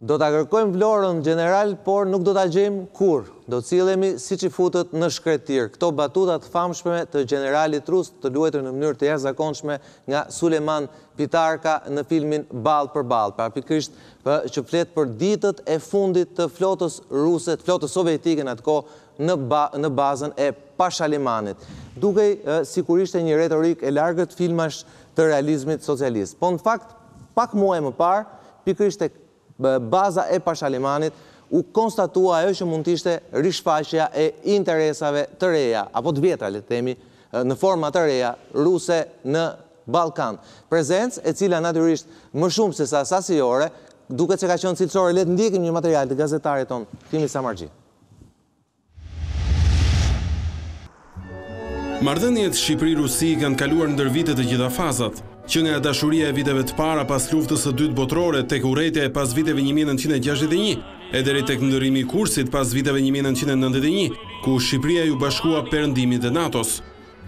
Do ta kërkojmë Vlorën gjeneral, por nuk do ta gjejmë kurrë. Do të sillemi si çifutët në shkretëtirë. Këto batuta të famshme të gjeneralit rus të luajtura në mënyrë të jashtëzakonshme nga Sulejman Pitarka në filmin Ballë për Ballë. Pra pikërisht që flet për ditët e fundit të flotës ruse, të flotës sovjetike në atë kohë, në në bazën e Pashalimanit. Dukej sikur ishte një retorikë e largët filmash të realizmit socialist. Po në fakt, pak muaj më parë, pikërisht tek baza e Pashalimanit u konstatua ajo që mund të ishte rishfaqja e interesave të reja, apo të vjetra le të themi, në forma të reja, ruse në Ballkan. Prezencë e cila natyrisht më shumë sesa sasiore, duket se ka qenë cilësore. Le të ndjekim një material të gazetarit tonë, Thimi Samarxhi. Marrëdhëniet Shqipëri-Rusi kanë kaluar ndër vite të gjitha fazat. Që nga dashuria e viteve të para pas Luftës së Dytë Botërore, tek urrejtja e pas viteve një mijë e nëntëqind e gjashtëdhjetë e një, e deri tek ndërrimi i kursit pas viteve një mijë e nëntëqind e nëntëdhjetë e një, ku Shqipëria iu bashkua Perëndimit dhe NATO-s.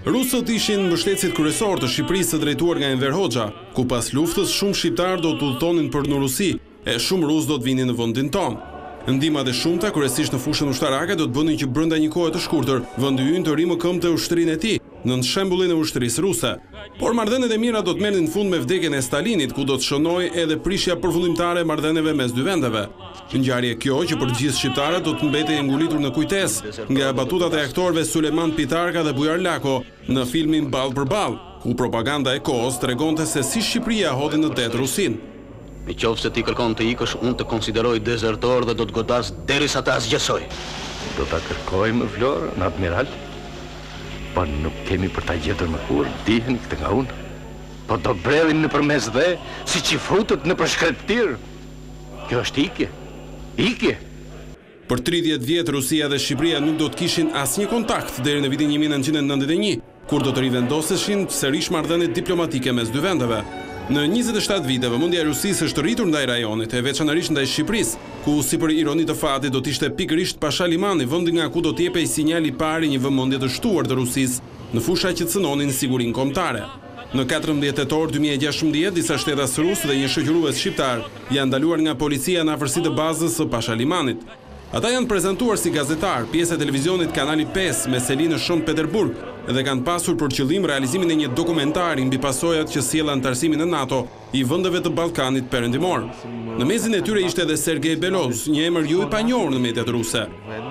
Rusët ishin mbështetësit kryesorë të Shqipërisë së drejtuar nga Enver Hoxha, ku pas luftës shumë shqiptarë do të udhëtonin për në Rusi, e shumë rusë do të vinin në vendin tonë. Ndihmat e shumta, kryesisht në fushën ushtarake, do të bënin që brenda një kohe të shkurtër, vendi ynë të rimëkëmbte ushtrinë e tij, nën shembullin e ushtrisë ruse. Por marrëdhëniet e mira do të merrnin fund me vdekjen e Stalinit, ku do të shënohej edhe prishja përfundimtare e marrëdhënieve mes dy vendeve. Ngjarje kjo, që për gjithë shqiptarët do të mbetej e ngulitur në kujtesë, nga batutat e aktorëve Sulejman Pitarka dhe Bujar Lako, në filmin Ballë për Ballë, ku propaganda e kohës tregonte se si Shqipëria hodhi në det Rusinë. Në qoftë se ti kërkon të ikësh, unë të konsideroj dezertor dhe do të godas derisa të asgjësoj. Do ta kërkojmë Vlorën, admiral, po nuk kemi për ta gjetur më kurrë, dijeni këtë nga unë. Po do bredhim nëpër Mesdhe si çifutët nëpër shkretëtirë. Kjo është ikje. Ikje. Për tridhjetë vjet Rusia dhe Shqipëria nuk do të kishin asnjë kontakt deri në vitin një mijë e nëntëqind e nëntëdhjetë e një, kur do të rivendoseshin sërish marrëdhëniet diplomatike mes dy vendeve. Në njëzet e shtatë vite, vëmendja e Rusisë është rritur ndaj rajonit, e veçanërisht ndaj Shqipërisë, ku si për ironi të fatit do të ishte pikërisht Pashalimani vendi nga ku do të jepej sinjali i parë i një vëmendjeje të shtuar të Rusisë në fusha që cënonin sigurinë kombëtare. Në katërmbëdhjetë tetor dy mijë e gjashtëmbëdhjetë, disa shtetas rusë dhe një shoqërues shqiptar janë ndaluar nga policia në afërsi të bazës së Pashalimanit. Ata janë prezantuar si gazetarë, pjesë e televizionit Kanali pesë me seli në Shën Peterburg dhe kanë pasur për qëllim realizimin e një dokumentari mbi pasojat që sjell anëtarësimi në NATO, i vendeve të Ballkanit Perëndimor. Në mezin e tyre ishte edhe Sergej Belous, një emër jo i panjohur në mediat ruse.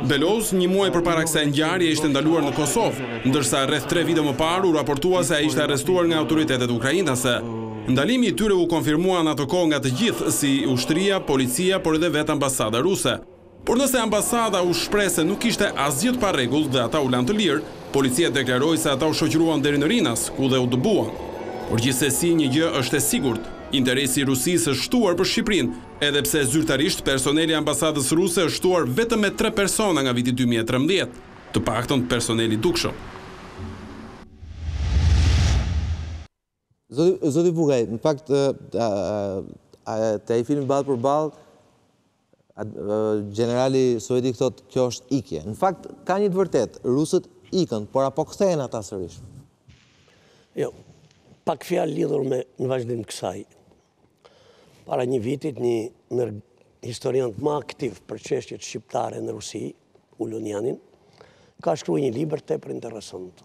Belous, një muaj përpara kësaj ngjarje ishte ndaluar në Kosovë, ndërsa rreth tre vite më parë u raportua se ai ishte arrestuar nga autoritetet ukrainase. Ndalimi i tyre u konfirmua në atë kohë nga të gjithë, si ushtria, policia, por edhe vetë ambasada ruse. Por nëse ambasada u shpreh se nuk kishte asgjë të parregullt dhe ata u lanë të lirë, policia deklaroi se ata u shoqëruan deri në Rinas, ku dhe u dëbuan. Por gjithsesi një gjë është e sigurt, interesi i Rusisë është shtuar për Shqipërinë, edhe pse zyrtarisht personeli i ambasadës ruse është shtuar vetëm me tre persona nga viti dy mijë e trembëdhjetë, të paktën personel i dukshëm. Zoti Bugaj, në fakt te ai filmi Ballë për ballë, gjenerali sovjetik thotë kjo është ikje. Në fakt ka një të vërtetë, rusët ikën, por a po kthehen ata sërish? Jo. Pak fjalë lidhur me në vazhdim të kësaj. Para një vitit një ndër historianët ma aktivë për çështjet shqiptare në Rusi, Ulunjani, ka shkru një libër tepër interesant.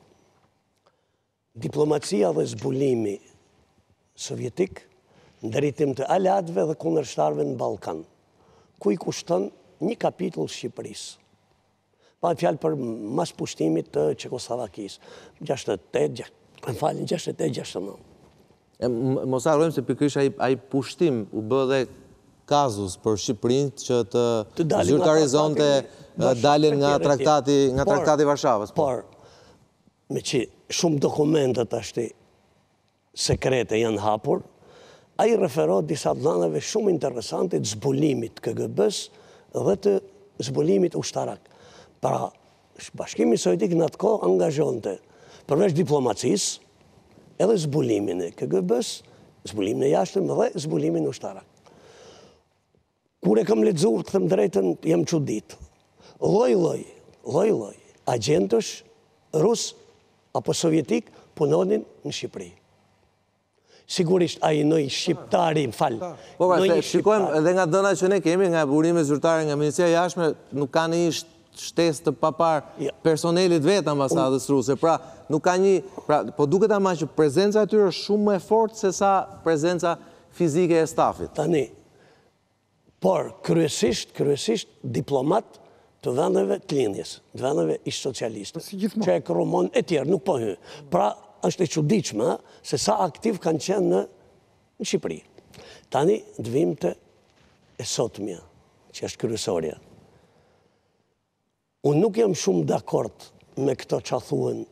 Diplomacia dhe zbulimi sovjetik, në drejtim të aleatëve dhe kundërshtarëve në Ballkan, ku i kushton një kapitull Shqipërisë. Bëhet fjalë për mas pushtimit të Çekosllvakisë, 68, më falni, 68, 69. Mos harrojmë se pikërisht ai ai pushtim u bë edhe kazus për Shqipërinë që të zyrtarizonte daljen nga traktati nga traktati i Varshavës. Por Meqë shumë dokumente tashti sekrete janë hapur, ai referohet disa dhënave shumë interesante të zbulimit të KGB-së dhe të zbulimit ushtarak. Pra, Bashkimi Sovjetik në atë kohë angazhonte përveç diplomacisë edhe zbulimin e KGB-së, zbulimin e jashtëm dhe zbulimin ushtarak. Kur e kam lexu, të them të drejtën, jam çuditë. Lloj-lloj, lloj-lloj agjentësh rusë apo sovjetikë punonin në Shqipëri. Sigurisht ai ndonjë shqiptari, më fal. Po pra, se shikojmë edhe nga të dhëna që ne kemi, nga burime zyrtare, nga Ministria e Jashtme, nuk ka një shtesë të paparë të personelit të vetë ambasadës ruse. Pra, nuk ka një, pra, po duket ama që prezenca e tyre është shumë më e fortë sesa prezenca fizike e stafit. Tani, por kryesisht, kryesisht diplomatë të vendeve të lindjes, të vendeve ish-socialiste, çekë, rumunë e tjerë, nuk po hy. Pra, është e çuditshme se sa aktivë kanë qenë në në Shqipëri. Tani të vijmë te e sotmja, që është kryesorja. Unë nuk jam shumë dakord me këto ça thuhen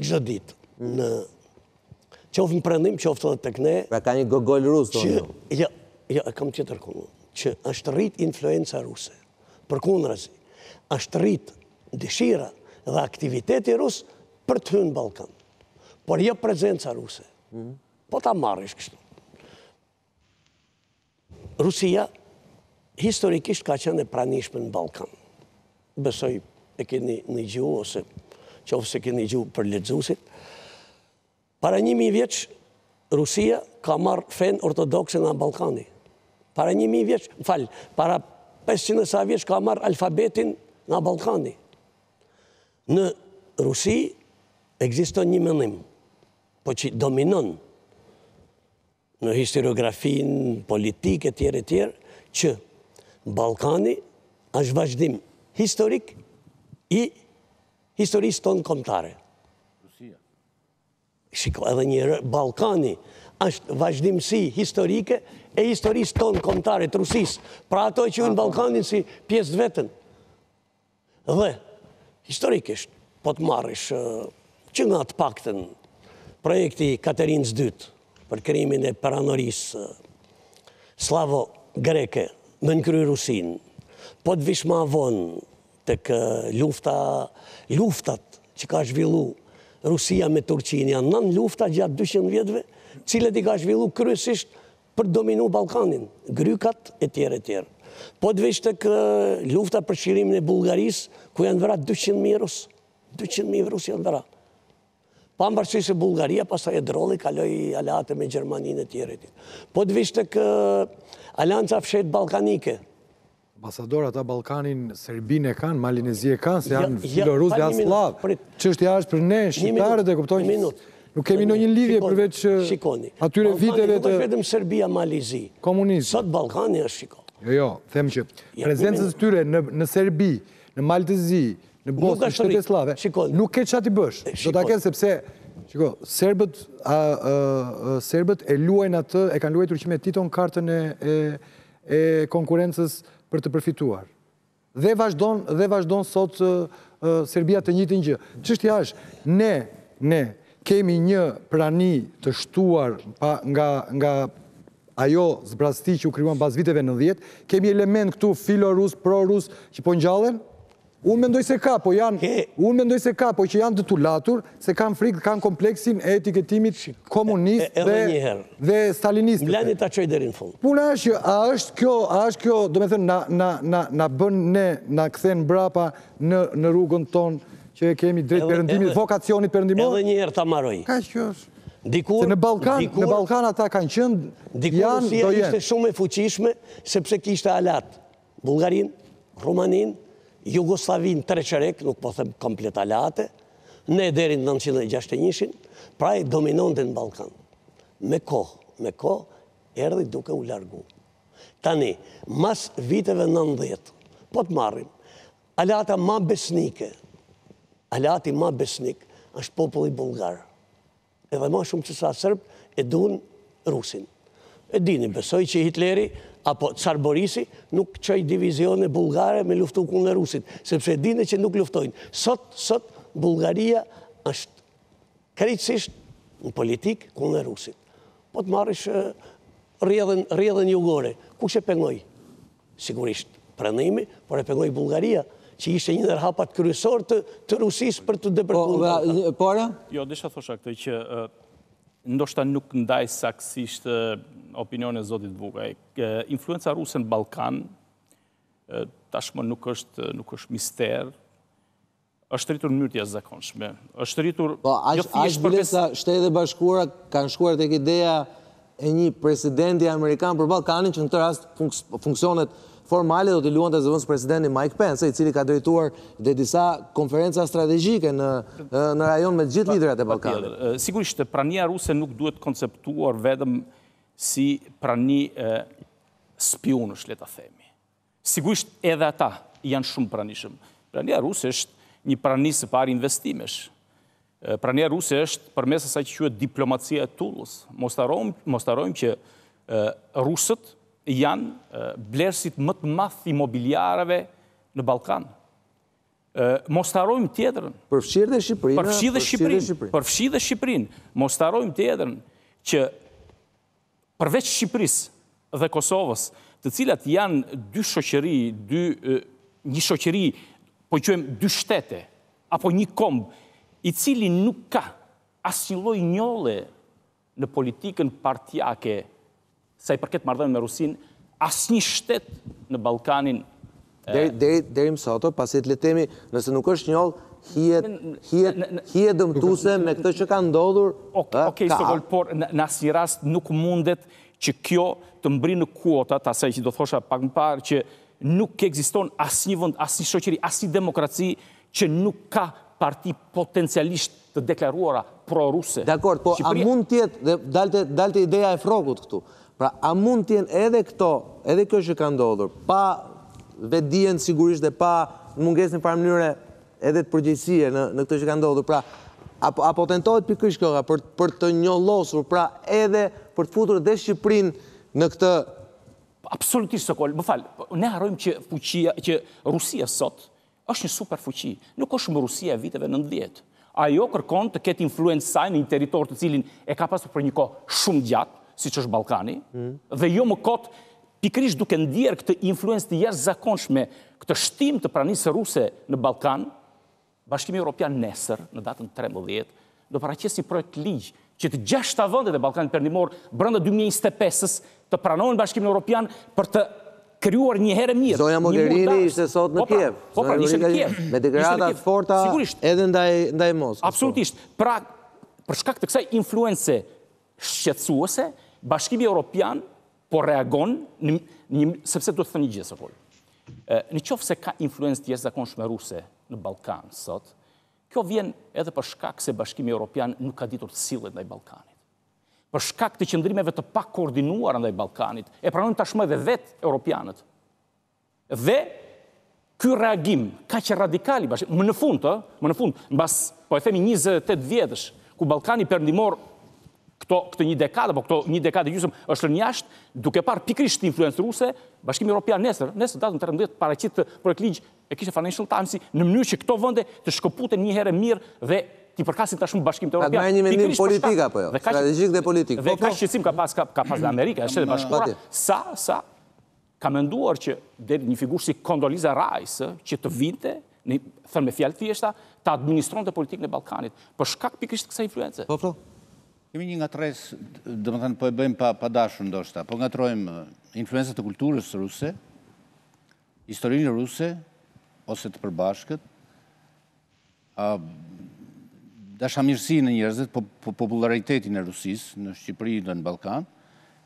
çdo ditë në qoftë në prendim qoftë edhe tek ne. Pra ka një gogol rus thonë ju. Jo, jo e kam tjetër këtu unë, që është rrit influenca ruse. Përkundrazi, është rrit dëshira dhe aktiviteti rus për të hyrë në Ballkan. Por jo prezenca ruse. Po ta marrish kështu. Rusia historikisht ka qenë e pranishme në Ballkan. Besoj e keni ndëgju ose qoftë s'e keni ndëgju për lexuesit. Para një mijë vjeç Rusia ka marrë fenë ortodokse nga Ballkani. Para një mijë vjeç, më fal, para 500 e sa vjeç ka marrë alfabetin nga Ballkani. Në Rusi ekziston një mendim, po që dominon në historiografinë politikë etj etj që Ballkani është vazhdim historik i historisë tonë kombëtare. Shiko, edhe një herë, Ballkani është vazhdimësi historike e historisë tonë kombëtare të Rusisë. Pra ato e quajnë Ballkanin si pjesë të veten. Dhe, historikisht, po të marrësh që nga të paktën projekti i Katerinës së dytë për krijimin e perandorisë sllavo-greke nën kry Rusinë, po të vish ma vonë tek lufta, luftat që ka zhvillu Rusia me Turqinë janë nëntë lufta gjatë dyqind vjetëve, të cilat i ka zhvillu kryesisht Për të dominu Ballkanin, Grykat, etj, etj. Po të vish tek lufta për çlirimin e Bullgarisë, ku janë vra 200 mijë rus. 200 mijë rus janë vra. Pamvarësisht se Bullgaria pastaj e drodhi, kaloi aleate me Gjermaninë e tjere. Po të vish tek Aleanca e Fshehtë Ballkanike, Ambasador ata Ballkanin, Serbinë e kanë, Malin e Zi e kanë, se janë filorus dhe janë sllav. Çështja është për ne shqiptarët e kuptojnë. Një minutë. Nuk kemi ndonjë lidhje përveç atyre viteve të nuk është vetëm Serbia Mali i Zi. Komunizëm. Sot Ballkani është shiko. Jo, jo, them që prezenca e tyre në në Serbi, në Mal të Zi, në Bosnjë, në shtetet sllave, nuk ke ça t'i bësh. Do ta kesh sepse shiko, serbët serbët e luajnë atë, e kanë luajtur që me Titon kartën e e konkurrencës për të përfituar. Dhe vazhdon dhe vazhdon sot Serbia të njëjtën gjë. Çështja është ne ne kemi një prani të shtuar nga nga ajo zbrasti që u krijuan pas viteve 90, kemi element këtu filorus, prorus që po ngjallen, Unë mendoj se ka, po janë, unë mendoj se ka, po që janë të tulatur, se kanë frikë dhe kanë kompleksin e etiketimit komunist dhe, dhe stalinist. Mlani ta çoj deri në fund. Puna është që a është kjo, a është kjo, do me thënë, na, na, na, na bën ne, na kthen mbrapa në, në rrugën tonë që e kemi drejt perëndimit, vokacionit perëndimor. Edhe një herë ta maroj. Kaq është. Dikur, në Ballkan, dikur, në Ballkan ata kanë qenë, dikur, janë, do jenë. Dikur ishte shumë e fuqishme, sepse kishte alat. Bullgarinë, Rumaninë, Jugosllavinë tre çerek, nuk po them komplet aleate, ne deri në nëntëqind e gjashtëdhjetë e njëshin, pra e dominonte në Ballkan. Me kohë, me kohë erdhi duke u largu. Tani, mas viteve nëntëdhjetë, po të marrim, aleata ma besnike, aleati ma besnik është populli bullgar. Edhe ma shumë sesa serbët e dunë rusin. E dini, besoj që Hitleri apo Car Borisi nuk çoi divizione bullgare me luftu kundër rusit, sepse e dinte që nuk luftojnë. Sot, sot, Bullgaria është krejtësisht në politikë kundër rusit. Po të marrish rrjedhën, rrjedhën jugore, kush e pengoi? Sigurisht, Perëndimi, por e pengoi Bullgaria, që ishte një ndër hapat kryesorë të të Rusisë për të depërtuar Ballkanin. Po, para? Jo, desha të thosha këtë që ndoshta nuk ndaj saktësisht opinionin e zotit Bugaj. Influenca ruse në Ballkan tashmë nuk është nuk është mister, Është rritur në mënyrë të jashtëzakonshme. Është rritur jo thjesht për pesë. Po, aq bile sa Shtetet e Bashkuara kanë shkuar tek ideja e një presidenti amerikan për Ballkanin, që në këtë rast funksionet formale do t'i luante zëvendëspresidenti Mike Pence, i cili ka drejtuar dhe disa konferenca strategjike në në rajon me të gjithë liderat e Ballkanit. Patjetër. Sigurisht, prania ruse nuk duhet konceptuar vetëm si prani spiunësh, le ta themi. Sigurisht edhe ata janë shumë të pranishëm. Prania ruse është një prani së pari investimesh. Prania ruse është përmes asaj që quhet diplomacia e tullës. Mos harrojmë, mos harrojmë që rusët janë blerësit më të mëdhenj imobiliareve në Ballkan. Mos harrojmë tjetrën. Përfshi dhe Shqipërinë. Përfshi dhe Shqipërinë. Përfshi dhe Shqipërinë. Mos harrojmë tjetrën që Përveç Shqipërisë dhe Kosovës, të cilat janë dy shoqëri, dy një shoqëri, po quajmë dy shtete apo një komb, i cili nuk ka asnjë lloj njolle në politikën partiake sa i përket marrëdhënieve me Rusinë, asnjë shtet në Ballkanin Deri më sot, pasi të le të themi, nëse nuk është njollë, hije dëmtuese me këtë që ka ndodhur, ka. Okej, Sokol, por në asnjë rast nuk mundet që kjo të mbërrijë në kuotat e asaj që do thosha pak më parë, që nuk ekziston asnjë vend, asnjë shoqëri, asnjë demokraci që nuk ka parti potencialisht të deklaruara pro-ruse. Dakord, po a mund të jetë, dhe dalte, dalte ideja e Frrokut këtu. Pra, a mund të jenë edhe këto, edhe kjo që ka ndodhur, pa vetëdijen sigurisht dhe pa, në mungesë në një farë mënyre edhe të përgjegjësisë në, në këtë që ka ndodhur. Pra, a, a po tentohet pikërisht kjo, pra, për, për të njollosur, pra, edhe për të futur dhe Shqipërinë në këtë, Absolutisht, Sokol, më fal, po, ne harrojmë që fuqia, që Rusia sot, Është një superfuqi, nuk është më Rusia e viteve nëntëdhjetë. Ajo kërkon të ketë influencë të saj në një territor të cilin e ka pasur për një kohë shumë të gjatë, siç është Ballkani, dhe jo më kot, pikërisht duke ndier këtë influencë të jashtëzakonshme, këtë shtim të pranisë ruse në Ballkan, Bashkimi Evropian nesër, në datën trembëdhjetë, do paraqesë një projektligj që të gjashta vendet e Ballkanit Perëndimor brenda dy mijë e njëzet e pesë-s të pranohen në Bashkimin Europian për të krijuar një herë e mirë, Zonja Mogherini ishte sot në Kiev. Po pra, ishte në Kiev. Me deklarata të forta edhe ndaj ndaj Moskës. Po. Absolutisht. Pra, për shkak të kësaj influence shqetësuese, Bashkimi Europian po reagon, sepse duhet thënë një gjë, Sokol. Në qoftë se ka influencë të jashtëzakonshme ruse në Ballkan sot, Kjo vjen edhe për shkak se Bashkimi Evropian nuk ka ditur të sillet ndaj Ballkanit. Për shkak të qëndrimeve të pakoordinuara ndaj Ballkanit, e pranojnë tashmë edhe vetë europianët. Dhe ky reagim kaq radikal i Bashkimit, më në fund, ë, më në fund, mbas po e themi 28 vjetësh, ku Ballkani Perëndimor këto këtë një dekadë apo këto një dekadë e gjysmë është lënë jashtë, duke parë pikërisht influencë ruse, Bashkimi Evropian nesër, nesër datën 13 paraqit projekt ligj E kishte Financial Times-i në mënyrë që këto vende të shkëputen një herë e mirë dhe t'i përkasin tashmë Bashkimit Evropian. Pra të merret një vendim politik apo jo? Strategjik dhe politik. Dhe kaq shqetësim ka pas ka pas dhe Amerika, Shtetet e Bashkuara, sa sa ka menduar që deri një figurë si Condoleezza Rice që të vinte, thënë me fjalë të thjeshta, të administronte politikën e Ballkanit, për shkak pikërisht të kësaj influence. Po, po. Kemi një ngatërresë, domethënë po e bëjmë pa pa dashur ndoshta, po ngatërrojmë influencat e kulturës ruse, Historinë ruse ose të përbashkët, a, dashamirësinë e njerëzve, po, po, popularitetin e Rusisë në Shqipëri dhe në Ballkan,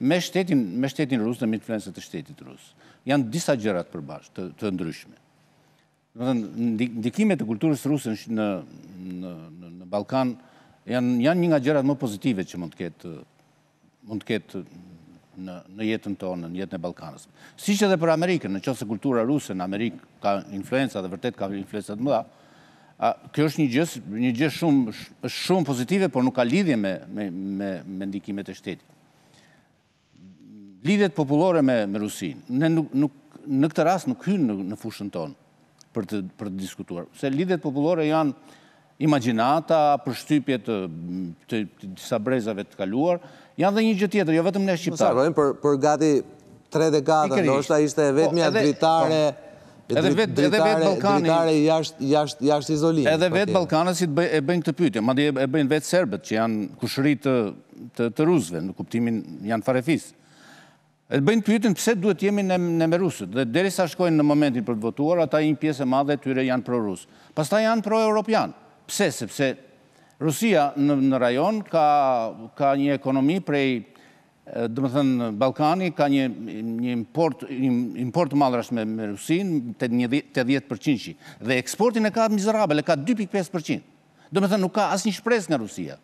me shtetin, me shtetin rus dhe me influencat e shtetit rus. Janë disa gjëra të përbashkë të, të ndryshme. Domethënë ndikimet e kulturës ruse në në në Ballkan janë janë një nga gjërat më pozitive që mund të ketë mund të ketë në, në jetën tonë, në jetën e Ballkanasve. Siç edhe për Amerikën, në qoftë se kultura ruse në Amerikë ka influenca dhe vërtet ka influenca të mëdha, a, kjo është një gjë, një gjë shumë, është shumë pozitive, por nuk ka lidhje me, me, me, me ndikimet e shtetit. Lidhjet popullore me, me Rusinë, ne nuk, nuk, në këtë rast nuk hynë në, në fushën tonë për të, për të diskutuar. Se lidhjet popullore janë, Imagjinata, përshtypjet e disa brezave të kaluar, janë dhe një gjë tjetër, jo vetëm ne shqiptarët. Mos harrojmë, për për gati tre dekada, ndoshta ishte e vetmja dritare, edhe vetë edhe vetë Ballkani, dritare jashtë jashtë jashtë izolimit. Edhe vetë ballkanasit bëjnë e bëjnë këtë pyetje, madje e bëjnë vetë serbët që janë kushëri të të të rusëve, në kuptimin janë farefis. E bëjnë pyetjen pse duhet të jemi ne ne me rusët dhe derisa shkojnë në momentin për të votuar ata një pjesë e madhe e tyre janë pro rusë. Pastaj janë pro europianë. Pse sepse Rusia në në rajon ka ka një ekonomi prej domethënë Ballkani ka një një import import të mallrash me me Rusinë te një tetëdhjetë përqindshi dhe eksportin e ka mizerabel e ka dy pikë pesë përqind. Domethënë nuk ka asnjë shpresë nga Rusia.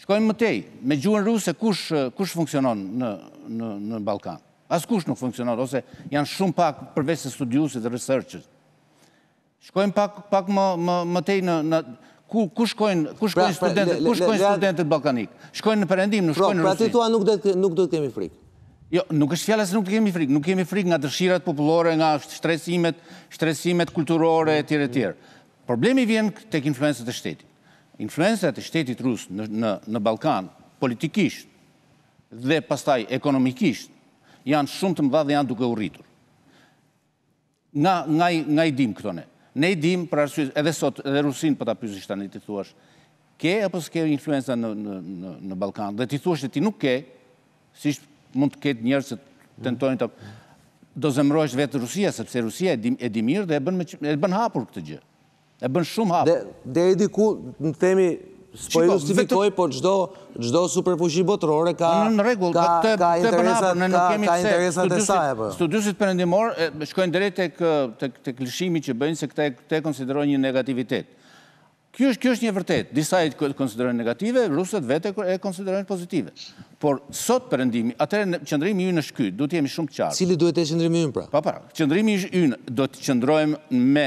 Shkojmë më tej, me gjuhën ruse kush kush funksionon në në në Ballkan? Askush nuk funksionon ose janë shumë pak përveçse studiuesit dhe researchers. Shkojmë pak pak më më më tej në në ku ku shkojnë ku pra, shkojnë pra, studentët, ku shkojnë studentët ballkanikë? Shkojnë në perëndim, nuk pra, shkojnë në Rusi. Pra ti thua nuk do të nuk do të kemi frikë. Jo, nuk është fjala se nuk kemi frikë, nuk kemi frikë nga dëshirat popullore, nga shtresimet, shtresimet kulturore etj etj. Problemi vjen tek influencat e shtetit. Influencat e shtetit rus në në Ballkan, politikisht dhe pastaj ekonomikisht, janë shumë të mëdha dhe janë duke u rritur. Nga nga nga i dimë këto ne? Ne i dimë për arsye edhe sot edhe Rusinë po ta pyesësh tani t'i thuash ke apo s'ke influenca në në në në Ballkan dhe t'i thuash se ti nuk ke, siç mund të ketë njerëz që tentojnë të do zemërohej vetë Rusia sepse Rusia e di e di mirë dhe e bën e bën hapur këtë gjë. E bën shumë hapur. Deri diku, themi, s'po e justifikoj, po çdo çdo superfuqi botërore ka ka interesat e saj apo jo. Studiuesit perëndimorë shkojnë drejt tek tek tek lëshimi që bëjnë se këtë këtë e konsiderojnë një negativitet. Ky është kjo është një e vërtetë. Disa e konsiderojnë negative, rusët vetë e konsiderojnë pozitive. Por sot perëndimi, atëherë qëndrimi ynë është ky, duhet të jemi shumë të qartë. Cili duhet të jetë qëndrimi ynë pra? Po pra, qëndrimi ynë, do të qëndrojmë me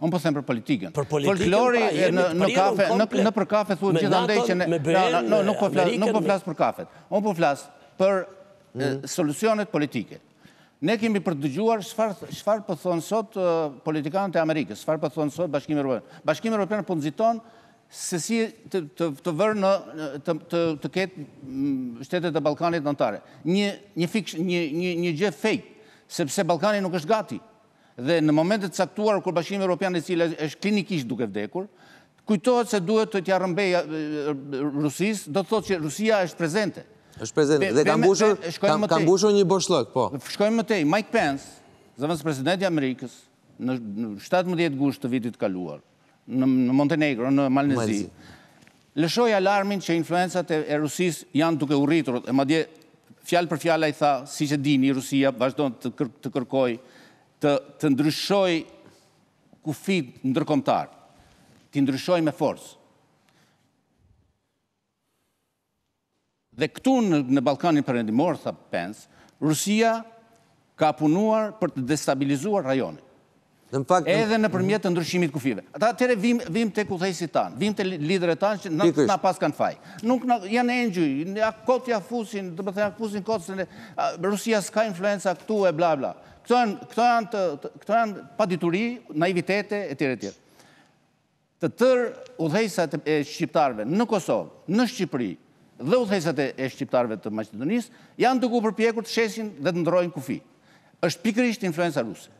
Unë po them për politikën. Për politikën pra, jemi te folklori komplet. Nëpër kafe thuhet gjithandej që në... Nuk po, po flasë për kafet. Unë po flasë për mm. solucionet politike. Ne kemi për të dëgjuar çfarë po thonë sot politikanët e Amerikës, çfarë po thonë sot Bashkimi Europian. Bashkimi Europian po nxiton se si të vërë,, të ketë mm, shtetet e Balkanit anëtare. Një gjë fake, sepse Balkani nuk është gati. Dhe në momente të caktuara kur Bashkimi Evropian, e cila është klinikisht duke vdekur, kujtohet se duhet të t'ia rrëmbejë Rusisë, do të thotë që Rusia është prezente. Është prezente dhe ka mbushur, ka mbushur një boshllëk, po. Shkojmë më tej, Mike Pence, zëvendëspresidenti i Amerikës, në shtatëmbëdhjetë gusht të vitit të kaluar, në Montenegro, në Mal të Zi, lëshoi alarmin që influencat e Rusisë janë duke u rritur, e madje fjalë për fjalë ai tha, siç e dini, Rusia vazhdon të, kër, të kërkojë të, të ndryshojë kufijtë ndërkombëtarë, t'i ndryshojë me forcë. Dhe këtu në Ballkanin Perëndimor, tha Pence, Rusia ka punuar për të destabilizuar rajonin. Në fakt, edhe nëpërmjet të ndryshimit të kufijve. Ata atëherë vijmë vijmë tek udhëheqësit tanë, vijmë te liderët tanë që na na paskan faj. Nuk janë engjëj, kot ia fusin, domethënë ia fusin kot se Rusia s'ka influenca këtu e bla bla. Këto janë këto janë të këto janë padituri, naivitete etj etj. Të tërë udhëheqësat e shqiptarëve në Kosovë, në Shqipëri dhe udhëheqësat e shqiptarëve të Maqedonisë janë duke u përpjekur të shesin dhe të ndërrojnë kufi. Është pikërisht influenca ruse.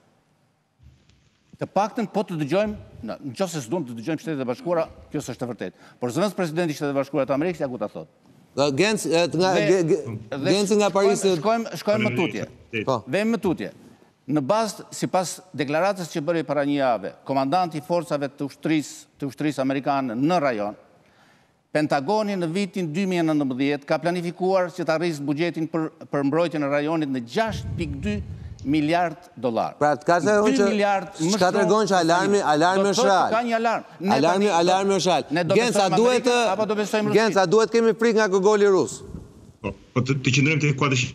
Të paktën po të dëgjojmë, në qoftë se s'duam të dëgjojmë Shtetet e Bashkuara, kjo s'është e vërtetë. Por zëvendëspresidenti i Shteteve të Bashkuara të Amerikës ja ku ta thotë. Dhe Genc nga dhe, dhe, Genci nga Parisi. Shkojmë shkojmë më tutje. Po. Vemi më tutje. Në bazë, sipas deklaratës që bëri para një jave, komandanti i forcave të ushtrisë të ushtrisë amerikane në rajon, Pentagoni në vitin dy mijë e nëntëmbëdhjetë ka planifikuar që ta rrisë buxhetin për për mbrojtjen e rajonit në gjashtë pikë dy miliardë dollarë. Pra, çka tregon që çka tregon që alarmi, alarmi është real. Ka një alarm. Alarmi, alarmi është real. Ne do besojmë Amerikën apo do besojmë Rusinë? Genc, a duhet të kemi frikë nga gogoli rus? Po, po të qëndrojmë te kuadri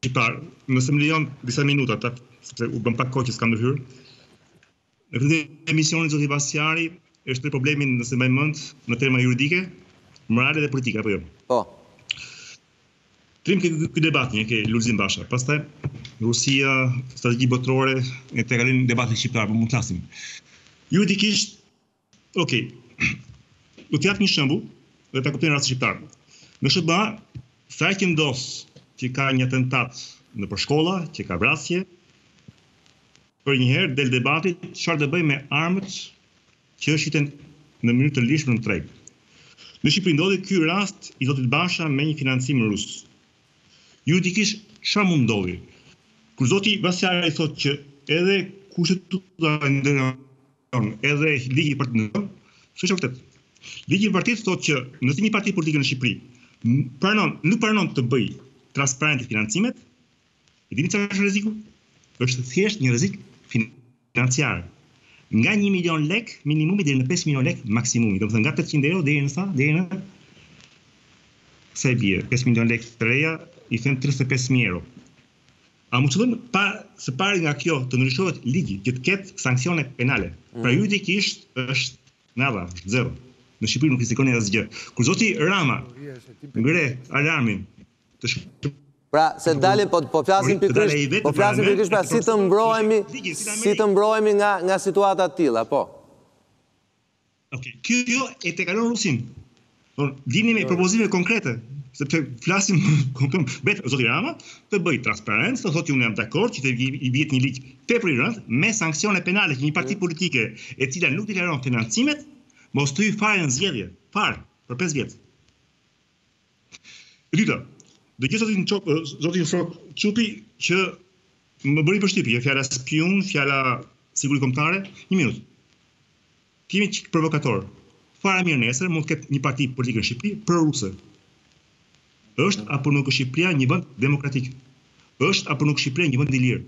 shqiptar, nëse më lejon disa minuta ta, sepse u bë pak kohë që s'kam ndërhyrë. Në këtë emision zoti Vasjari e shtroi problemin nëse mbaj mend në terma juridike, morale dhe politike apo jo. Po. Të rrimë ke ky debat një ke Lulzim Basha. Pastaj Rusia, strategji botërore, e të kalojmë debatin shqiptar, po mund të flasim. Juridikisht Ok, do të jap një shembull dhe ta kuptojnë rastin shqiptar. Në SHBA, sa herë që ndodh që ka një atentat nëpër shkolla, që ka vrasje, përnjëherë del debatit, çfarë të bëjmë me armët që shiten në mënyrë të lirshme në treg. Në Shqipëri ndodhi ky rast i Zotit Basha me një financim rus. Juridikisht çfarë mund ndodhi? Kur Zoti Basha thotë që edhe kushtetuta e ndërë Jon, edhe ligji për të ndërruar, s'është e vërtetë. Ligji i partive thotë që nëse një parti politike në Shqipëri pranon, nuk pranon të bëjë transparente financimet, e dini çfarë është rreziku? Është thjesht një rrezik financiar. Nga 1 milion lek minimumi deri në 5 milion lek maksimumi, domethënë nga 800 euro deri në sa? Deri në sa i bie? 5 milion lek të reja i them 35000 euro. A mund të fillojmë pra së pari nga kjo të ndryshohet ligji që të ketë sanksione penale. Mm. Pra juridikisht është nada, është zero. Në Shqipëri nuk rrezikoni asgjë. Kur zoti Rama ngre alarmin të shkë... Pra, se dalin, po, po flasim pikërisht, po flasim pikërisht, pra, si të mbrohemi, si të mbrohemi nga, nga situata të tilla, po. Ok, kjo jo e te kalon rusin. Por dilni me propozime konkrete, sepse flasim kupton, vetë zoti Rama të bëjë transparencë, të thotë unë jam dakord që të vihet një ligj tepër i rëndë me sanksione penale që një parti politike e cila nuk deklaron financimet mos të hyjë fare në zgjedhje, fare për 5 vjet. E dyta, dëgjova zotin Çop, zotin Frrok Çupi që më bëri përshtypje fjala spiun, fjala siguri kombëtare, një minutë. Të jemi çik provokatorë. Fare mirë nesër mund të ketë një parti politike në Shqipëri pro ruse. Është apo nuk është Shqipëria një vend demokratik? Është apo nuk Shqipëria një vend i lirë?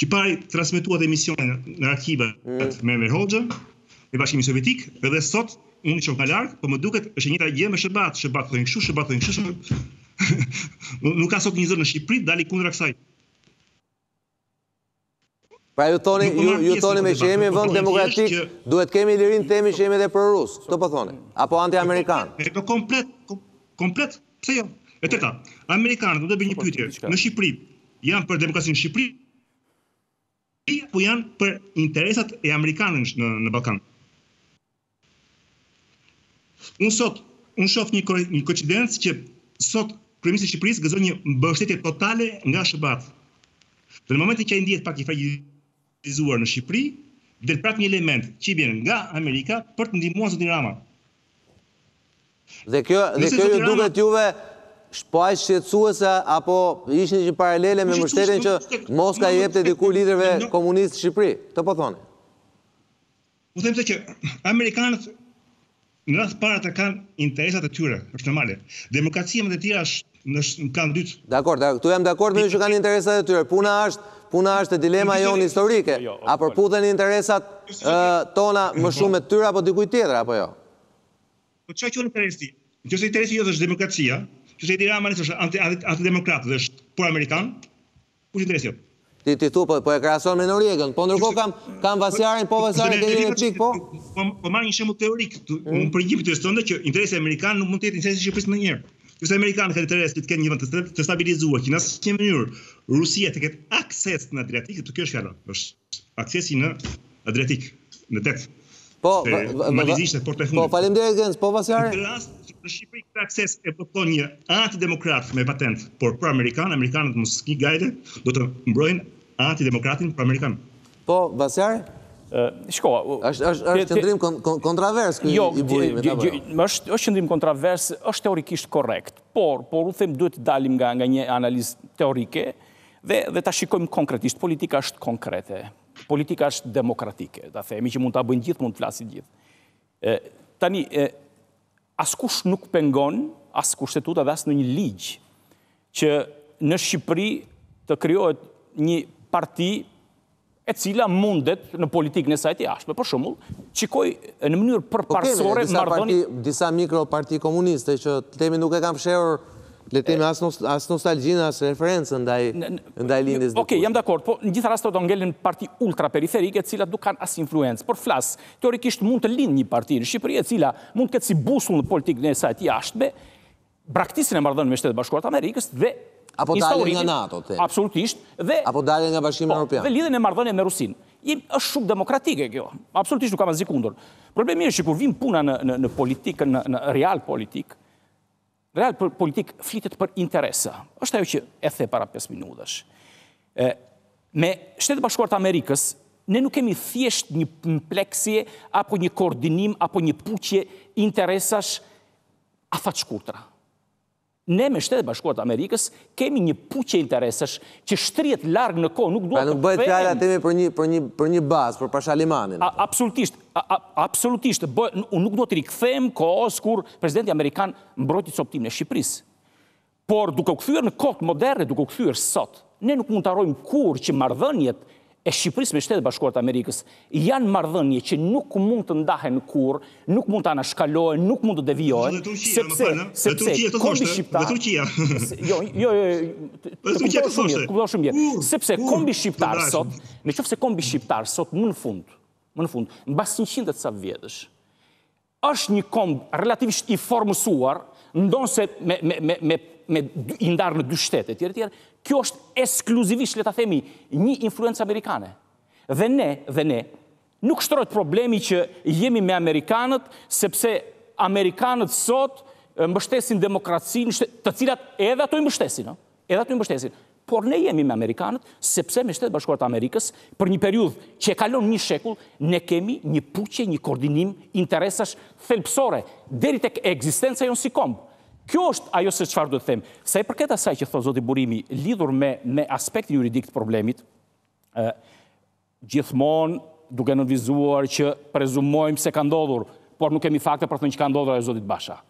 Që parë transmetuat emisione nga arkiva mm. me Enver Hoxhën, në bashkimin sovjetik, edhe sot, unë shoh nga larg, po më duket është e njëta gjë me SHBA-t, SHBA-t thonë kështu, SHBA-t thonë kështu, SHBA-t. Nuk ka sot një zë në Shqipëri, të dali kundra kësaj. Pra ju thoni, po ju, ju thoni meqë jemi në vend demokratik, që... duhet të kemi lirinë të themi që jemi dhe pro-rusë, këtë po thoni, apo anti-amerikanë. E komplet, komplet, Pse jo? E treta, amerikanët, dua të bëj një pyetje në Shqipëri, janë për demokracinë në Shqipëri apo janë për interesat e amerikanëve në në Ballkan? Unë sot, unë shoh një një koincidencë që sot kryeministri i Shqipërisë gëzon një mbështetje totale nga SHBA. Dhe në momentin që ai ndihet pak i fragilizuar, lizuar në Shqipëri, del prapë një element që i vjen nga Amerika për të ndihmuar zotin Rama. Dhe kjo, dhe kjo ju duket juve po aq shqetësuese apo ishte një paralele me mbështetjen që Moska i jepte dikur liderëve komunistë në Shqipëri? Këtë po thoni. Unë po them se që amerikanët në radhë të parë kanë interesat e tyre, është normale. Demokracia me të tjera është në plan të dytë. Dakord, këtu jam dakord me ju që kanë interesat e tyre. Puna është, puna është dilema jonë historike. Jo, jo, a përputhen interesat tona më shumë me të tyre apo dikujt tjetër apo jo? Po çfarë quhet interesi? Nëse interesi jot është demokracia, nëse Edi Rama është antidemokrat dhe është pro-amerikan, Ku është interesi jot? Ti ti thua po po e krahason me Noriegën, po ndërkohë kam kam Vasiarin, po Vasiari ke një replikë po. Po po marr një shembull teorik, unë përgjigjem pyetjes tënde që interesi amerikan nuk mund të jetë interesi i Shqipërisë ndonjëherë. Nëse amerikanët kanë interes të kenë një vend të stabilizuar që në asnjë mënyrë Rusia të ketë akses në Adriatik, sepse kjo është fjala, është Aksesi në Adriatik, në det. Po, normalisht është portë e fundit. Po, faleminderit Genc, po Vasiar. Në rast që në Shqipëri këtë akses e bllokon një antidemokrat me patentë, por proamerikan, amerikanët mos ki gajle, do të mbrojnë antidemokratin proamerikan. Po, Vasiar? Shiko, është është është qëndrim kontravers ky jo, i Burimit apo? Jo, jo është është qëndrim kontravers, është teorikisht korrekt, por por unë them duhet të dalim nga nga një analizë teorike, Dhe, dhe ta shikojmë konkretisht, politika është konkrete, politika është demokratike, ta themi që mund ta bëjnë të gjithë, mund të flasin të gjithë. E, tani, e, askush nuk pengon, as kushtetuta dhe as ndonjë ligj, që në Shqipëri të krijohet një parti e cila mundet në politikën e saj të jashtme, për shembull, të shikojë në mënyrë Po kemi, përparësore disa marrëdhënie parti, disa mikroparti komuniste që le të themi nuk e kanë fshehur, le të themi, as nos, as nostalgjinë, as referencën ndaj, Në, në, ndaj në, lindjes ok, jam dikush. dakord, po në të gjitha rastet do ngelin parti ultraperiferike, të cilat nuk kanë as influencë, por flas, teorikisht mund të lindë një parti në Shqipëri e cila mund të ketë si busull në politikën e saj të jashtme braktisjen e marrëdhënieve me Shtetet e Bashkuara të Amerikës dhe Apo daljen nga NATO, the. Absolutisht, dhe Apo daljen nga Bashkimi po, Evropian. Dhe lidhjen e marrëdhënieve me Rusinë. Është shumë demokratike kjo. Absolutisht nuk kam asgjë kundër. Problemi është që kur vjen puna në në në politikën në, në real politik, real politik flitet për interesa. Është ajo që e thashë para 5 minutash. Ë me Shtetet e Bashkuara të Amerikës ne nuk kemi thjesht një mpleksje apo një koordinim apo një puqje interesash Afatshkurtra. Ne me Shtetet e Bashkuara të Amerikës kemi një puqje interesash që shtrihet larg në kohë, nuk dua të them. Pra nuk bëhet fjalë le të themi për një për një për një bazë, për Pashalimanin. Absolutisht, absolutisht, unë nuk dua të rikthehem kohës kur presidenti amerikan mbrojti copëtimin e Shqipërisë. Por duke u kthyer në kohët moderne, duke u kthyer sot, ne nuk mund të harrojmë kurrë që marrëdhëniet e Shqipërisë me Shtetet e Bashkuara të Amerikës janë marrëdhënie që nuk mund të ndahen kurrë, nuk mund të anashkalohen, nuk mund të devijohen, sepse, sepse kombi shqiptar... Jo, jo, jo, të kuptoj shumë mirë, kuptoj shumë mirë, sepse kombi shqiptar sot, në qoftë se kombi shqiptar sot më në fund, më në fund, mbas 100 e ca vjetësh, Është një komb relativisht i formësuar, ndonëse i ndarë në dy shtete, etj, etj, kjo është ekskluzivisht, le ta themi, një influencë amerikane. Dhe ne, dhe ne, nuk shtrohet problemi që jemi me amerikanët, sepse amerikanët sot mbështesin demokracitë, të cilat edhe ato i mbështesin, ëh. Edhe ato i mbështesin. Por ne jemi me amerikanët, sepse me Shtetet e Bashkuara të Amerikës, për një periudhë që e kalon një shekull, ne kemi një puqje, një koordinim interesash thelbësore, deri tek ekzistenca jonë si komb. Kjo është ajo se çfarë duhet të them. Sa i përket asaj që thotë zoti Burimi lidhur me me aspektin juridik të problemit, ë gjithmonë duke nënvizuar që prezumojmë se ka ndodhur, por nuk kemi fakte për të thënë që ka ndodhur ajo e zotit Basha.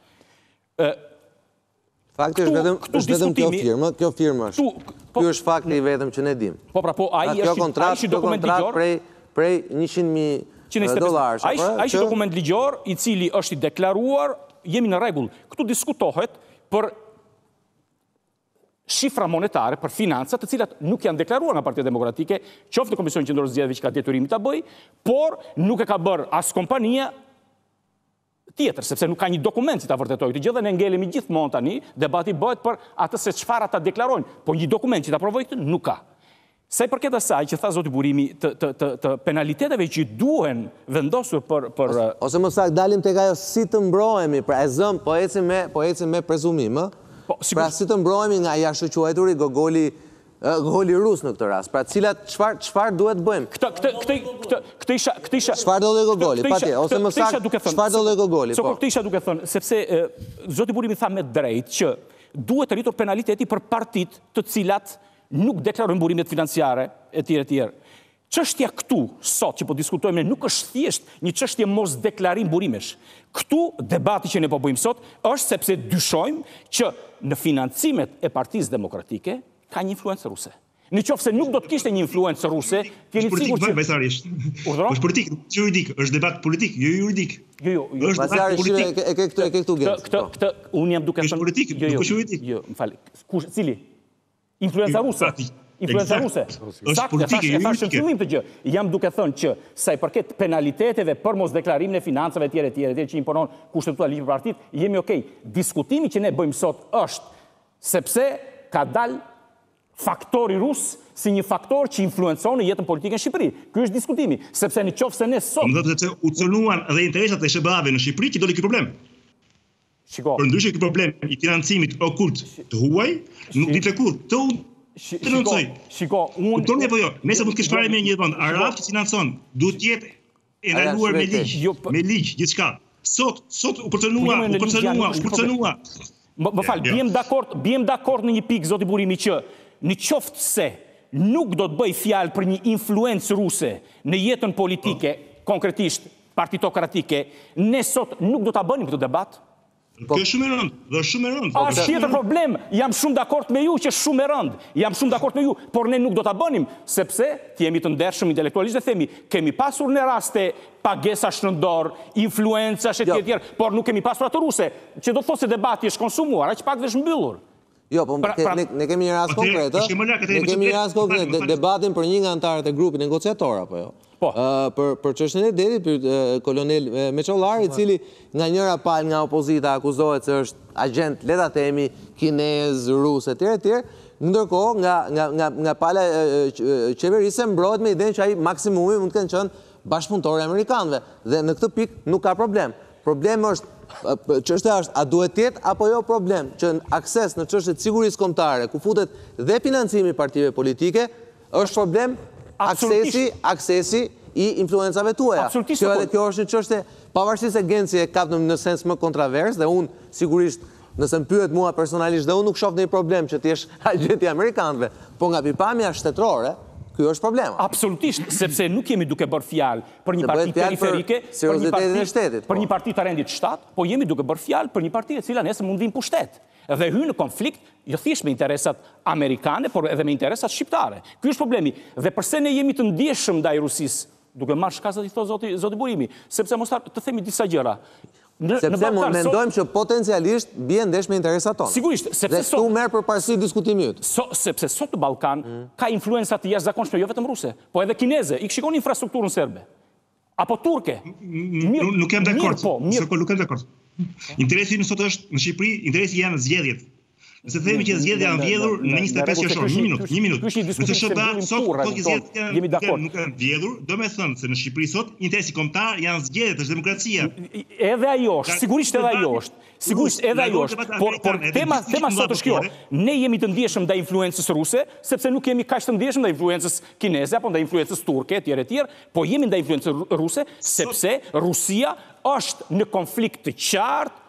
Fakti është vetëm, është vetëm kjo firmë, kjo firmë është. Ky është fakti i vetëm që ne dimë. Po pra, po ai është kjo kontratë, kjo kontratë prej prej 100.000 dollarësh. Ai pra, ai dokument ligjor i cili është i deklaruar, jemi në rregull. Këtu diskutohet për shifra monetare për financa, të cilat nuk janë deklaruar nga Partia Demokratike, qoftë në Komisionin Qendror të Zgjedhjeve që ka detyrim ta bëjë, por nuk e ka bërë as kompania, tjetër, sepse nuk ka një dokument që ta vërtetojë këtë gjë dhe ne ngelemi gjithmonë tani, debati bëhet për atë se çfarë ata deklarojnë, po një dokument që ta provojë këtë nuk ka. Sa i përket asaj që tha zoti Burimi të të të të penaliteteve që duhen vendosur për për Ose më saktë dalim tek ajo si të mbrohemi, pra e zëmë, po ecim me po ecim me prezumim, ë? Po, Pra sigurisht. si të mbrohemi nga i ashtuquajturi gogoli Goli rus në këtë rast. Pra cilat çfarë çfarë duhet të bëjmë? Këtë këtë këtë këtë këtë isha këtë isha Çfarëdo lloj gogoli? Patjetër, ose më saktë, çfarëdo lloj gogoli? Po. Këtë isha duke thënë, sepse zoti Burimi tha me të drejtë që duhet rritur penaliteti për partitë të cilat nuk deklarojnë burimet financiare etj etj. Çështja këtu sot që po diskutojmë ne nuk është thjesht një çështje mosdeklarim burimesh. Këtu debati që ne po bëjmë sot është sepse dyshojmë që në financimet e Partisë Demokratike ka një influencë ruse. Në qoftë se nuk do të kishte një influencë ruse, të jeni të sigurt që Bajsarisht. Është politik, juridik, është debat politik, jo juridik. Jo, jo, jo. është debat politik. E ke këtu, e ke këtu gjë. Këtë, këtë, unë jam duke thënë politik, jo, jo, juridik. Jo, më fal. Kush, cili? Influenca ruse. Influenca ruse. Është politikë e ruse. Në fillim të gjë, jam duke thënë që sa i përket penaliteteve për mosdeklarimin e financave etj etj etj që imponon kushtetuta, ligji për partitë, jemi okay. Diskutimi që ne bëjmë sot është sepse ka dalë faktori rus si një faktor që influencon në jetën politike në Shqipëri. Ky është diskutimi, sepse në qoftë se ne sot, do të thotë se u cenuan dhe interesat e SHBA-ve në Shqipëri që doli ky problem. Shiko. Përndryshe ky problem i financimit okult të huaj, nuk di të kur. Të unë të nëncoj. Shiko, unë... Të një po jo, nëse mund të kishte fare me një vend arab që financon, duhet të jetë e ndaluar me ligj, jo, me ligj, gjithçka. Sot, sot u përcënua, u përcënua, u përcënua. Më fal, jo. biem dakord, biem dakord në një pikë, zoti Burimi, që në qoftë se nuk do të bëhej fjalë për një influencë ruse në jetën politike, po. konkretisht Partinë Demokratike, ne sot nuk do ta bënim këtë debat. Kjo është shumë e rëndë, dhe është shumë e rëndë. Është tjetër problem, jam shumë dakord me ju që është shumë e rëndë, jam shumë dakord me ju, por ne nuk do ta bënim, sepse, të jemi të ndershëm intelektualisht dhe themi, kemi pasur ne raste pagesash nën dorë, influencash etj etj, por nuk kemi pasur atë ruse, që do të thotë se debati është konsumuar, aq pak dhe është mbyllur. Jo, po pra, pra, ne, kemi një rast po konkret, ëh. Ne kemi një rast konkret, de, debatin për një nga anëtarët e grupit negociator apo jo. Po. Uh, për për çështjen e detit, për uh, kolonel uh, Meçollari, i po. cili nga njëra palë nga opozita akuzohet se është agjent, le ta themi, kinez, rus etj etj. Ndërkohë nga nga nga nga pala e qeverisë mbrohet me idenë që ai maksimumi mund të kenë qenë bashkëpunëtor i amerikanëve dhe në këtë pikë nuk ka problem. Problemi është, çështja është a duhet të jetë apo jo problem që akses në çështje të sigurisë kombëtare, ku futet dhe financimi i partive politike, është problem aksesi, aksesi i influencave të huaja. Kjo edhe kjo është një çështje, pavarësisht se Genci e kap në sens më kontravers dhe unë sigurisht Nëse më pyet mua personalisht dhe unë nuk shoh ndonjë problem që të jesh agjent i amerikanëve, por nga pikëpamja shtetërore, ky është problem. Absolutisht, sepse nuk jemi duke bërë fjalë për një parti periferike, për një parti të rendit të shtatë, po jemi duke bërë fjalë për një parti e cila nesër mund të vijë në pushtet dhe hyn në konflikt jo thjesht me interesat amerikane, por edhe me interesat shqiptare. Ky është problemi. Dhe përse ne jemi të ndjeshëm ndaj Rusisë? duke marrë shkas atë që thotë zoti zoti Burimi, sepse mos ta të themi disa gjëra. Sepse ne mendojmë që potencialisht bien ndesh me interesat tona. Sigurisht, dhe këtu merr përparësi diskutimi yt. So, sepse sot në Ballkan mm. ka influenca të jashtëzakonshme jo vetëm ruse, po edhe kineze. Ik shikoni infrastrukturën serbe. Apo turke. Nuk jam dakord. Po, mirë, po nuk jam dakord. Interesi im sot është në Shqipëri, interesi janë zgjedhjet. Nëse themi që zgjedhjet janë vjedhur në 25 qershor, një minutë, një minutë. Ky është një diskutim që bëjmë sot, po që zgjedhjet jemi dakord. Nuk janë vjedhur, domethënë se në Shqipëri sot interesi kombëtar janë zgjedhjet, është demokracia. Edhe ajo është, sigurisht edhe ajo është. Sigurisht edhe ajo është, por por tema tema sot është kjo. Ne jemi të ndjeshëm ndaj influencës ruse, sepse nuk jemi kaq të ndjeshëm ndaj influencës kineze apo ndaj influencës turke etj etj, po jemi ndaj influencës ruse sepse Rusia është në konflikt të qartë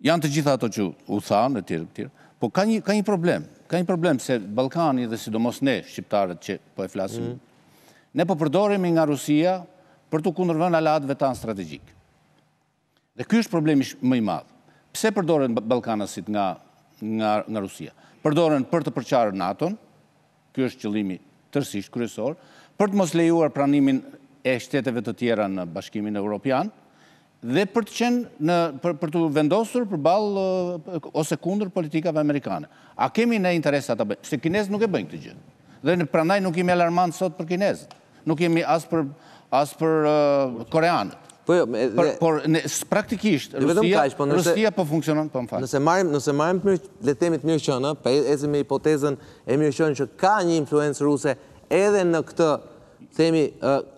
Janë të gjitha ato që u thanë etj etj. Po ka një ka një problem, ka një problem se Ballkani dhe sidomos ne shqiptarët që po e flasim, ne po përdoremi nga Rusia për t'u kundërvënë aleatëve tanë strategjikë. Dhe ky është problemi më i madh. Pse përdoren ballkanasit nga nga nga Rusia? Përdoren për të përçarë NATO-n, ky është qëllimi tërësisht kryesor, për të mos lejuar pranimin e shteteve të tjera në Bashkimin Europian dhe për të qenë në për, për t'u vendosur përballë ose kundër politikave amerikane. A kemi ne interes ta bëjmë? Se kinezët nuk e bëjnë këtë gjë. Dhe ne prandaj nuk jemi alarmant sot për kinezët. Nuk jemi as për as për koreanët. Po jo, me dhe... Por, ne, praktikisht, Rusia, po nëse, Rusia po funksionon, po më fal. Nëse marrim, nëse marrim të mirë, le të themi të mirëqenë, pa e ecim me hipotezën e mirëqenë që ka një influencë ruse edhe në këtë, themi,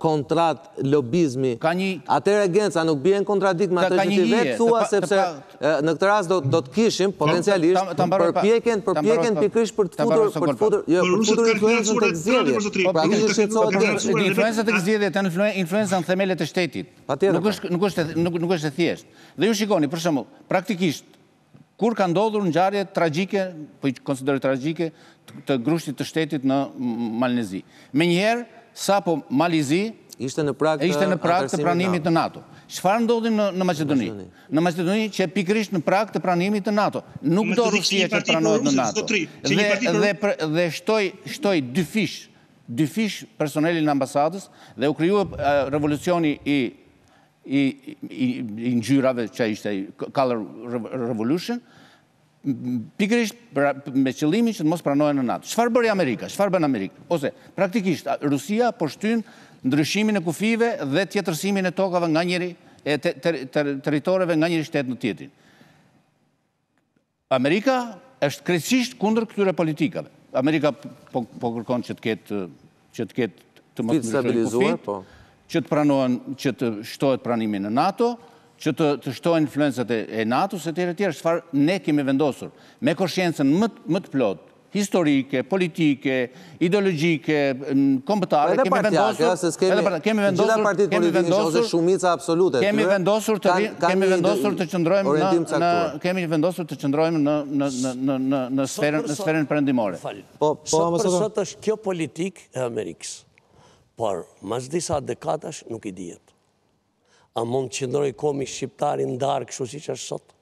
kontratë lobizmi. Ka një... Atëherë, Genc, a nuk bie në kontradiktë me atë që ti vetë thua, sepse... Në këtë rast do të kishim potencialisht përpjekjen, përpjekjen pikërisht për të futur, për të futur, jo, për të futur influencën tek zgjedhjet. Po pra, kështu shqetësohet Genci. Në influenca tek zgjedhjet janë influenca në themelet e shtetit. Patjetër. Nuk është nuk është nuk është e thjeshtë. Dhe ju shikoni, për shembull, praktikisht kur ka ndodhur ngjarje tragjike, po i konsideroj tragjike, të grushtit të shtetit në Mal të Zi. Menjëherë, sapo Mali i Zi ishte në prag të, ishte në prag të pranimit në NATO. Çfarë ndodhi në, në Maqedoni? në Maqedoni që është pikërisht në prag të pranimit në NATO. Nuk do Rusia që të pranohet në NATO. Dhe dhe dhe shtoi shtoi dyfish dyfish personelin e ambasadës dhe u krijua revolucioni i i i ngjyrave që ishte color revolution Pikërisht me qëllimin që të mos pranohen në NATO. Çfarë bëri Amerika? Çfarë bën Amerika? Ose praktikisht Rusia po shtyn ndryshimin e kufijve dhe tjetërsimin e tokave nga njëri e territoreve nga njëri shtet në tjetrin. Amerika është krejtësisht kundër këtyre politikave. Amerika po, po kërkon që të ketë që të ketë të mos ndryshojnë kufijtë, po. që të pranohen, që të shtohet pranimi në NATO, që të, të shtohen influencat e, e NATO-s etj etj, çfarë ne kemi vendosur me koshiencën më më të plotë historike, politike, ideologjike, kombëtare, kemi vendosur, ja, kemi, edhe partia, kemi vendosur, partitë kemi vendosur, shumica absolute, kemi vendosur të kan, kan kemi vendosur të qëndrojmë në, në kemi vendosur të qëndrojmë në në në në në sferën në sferën perëndimore. Po, po, sot për sot është kjo politikë e Amerikës. Por, mas disa dekadash nuk i dihet. A mund të qëndrojë kombi shqiptar i ndarë kështu siç është sot?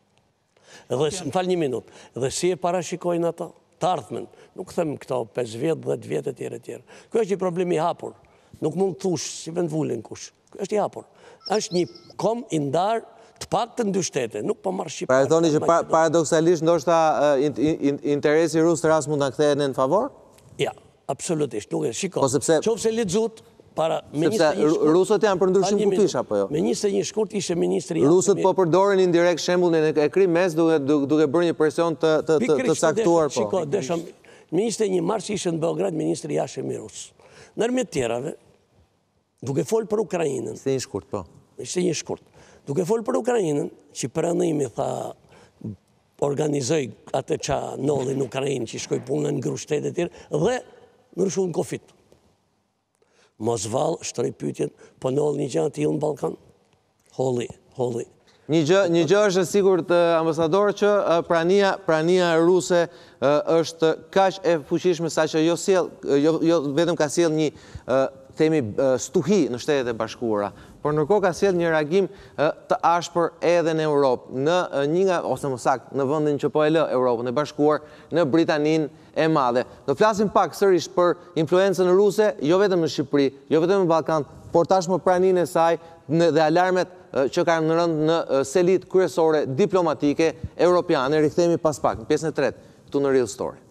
Dhe, më fal një minutë, dhe si e parashikojnë ato? Të ardhmen, nuk them këto 5 vjet, 10 vjet e tjerë e tjerë. Kjo është një problem i hapur. Nuk mund të thush, s'i ven vulën kush. Është i hapur. Është një komb i ndarë, të paktën dy shtete, nuk po marr Pra thoni që paradoksalisht ndoshta interesi rus në këtë rast mund të na kthehet në favor? Ja, absolutisht, nuk e shikoj. Po sepse qoftë se lexut para me 21 shkurt. Sepse rusët janë për ndryshim kufish apo jo? Me 21 shkurt ishte ministri i Rusët po përdorin indirekt shembullin e Krimes duke bërë një presion të të caktuar po. Shiko, desha me 21 mars ishte në Beograd ministri i jashtëm rus. Ndërmjet të tjerave, Duke folë për Ukrainën. Ishte një shkurt, po. Ishte një shkurt. Duke folë për Ukrainën, që perëndimi tha organizoi atë ça ndodhi në Ukrainë, që shkoi puna në grusht shteti e tjerë, dhe ndryshun kufijtë. Mos vallë, shtroi pyetjen, po ndodh një gja e tillë në Ballkan? Holli, holli. Një gjë, një gjë është e sigurt ambasador që prania, prania ruse është kaq e fuqishme saqë jo sjellë, jo, jo vetëm ka sjellë një themi stuhi në Shtetet e Bashkuara, por ndërkohë ka sjellë një reagim të ashpër edhe në Europë, në një nga, ose më saktë, në vendin që po e lë Europën e Bashkuar, në Britaninë, e madhe. Do flasim pak sërish për influencën ruse, jo vetëm në Shqipëri, jo vetëm në Ballkan, por tashmë praninë e saj dhe alarmet që kanë rënë në selitë kryesore diplomatike europiane. Rikthehemi pas pak, në pjesën e tretë, këtu në Real Story.